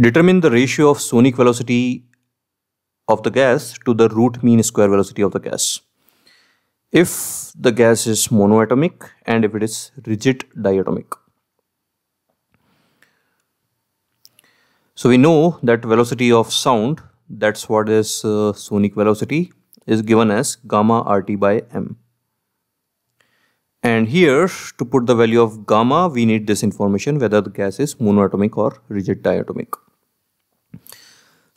Determine the ratio of sonic velocity of the gas to the root mean square velocity of the gas. If the gas is monoatomic and if it is rigid diatomic. So we know that velocity of sound, that's what is uh, sonic velocity, is given as gamma RT by M. And here to put the value of gamma, we need this information whether the gas is monoatomic or rigid diatomic.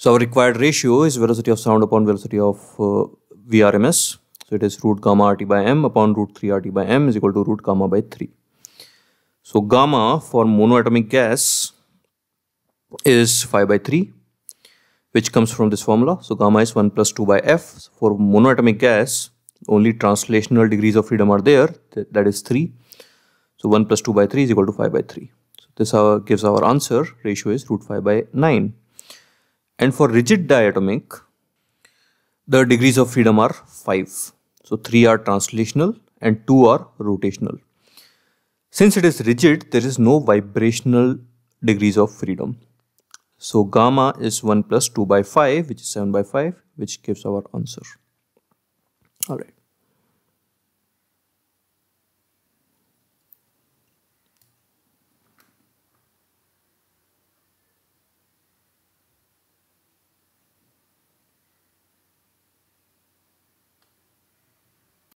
So our required ratio is velocity of sound upon velocity of uh, VRMS. So it is root gamma RT by M upon root 3 RT by M is equal to root gamma by 3. So gamma for monoatomic gas is 5 by 3 which comes from this formula. So gamma is 1 plus 2 by F. For monoatomic gas, only translational degrees of freedom are there, that is 3. So 1 plus 2 by 3 is equal to 5 by 3. So this our, gives our answer, ratio is root 5 by 9. And for rigid diatomic, the degrees of freedom are 5. So 3 are translational and 2 are rotational. Since it is rigid, there is no vibrational degrees of freedom. So gamma is 1 plus 2 by 5 which is 7 by 5 which gives our answer. Alright.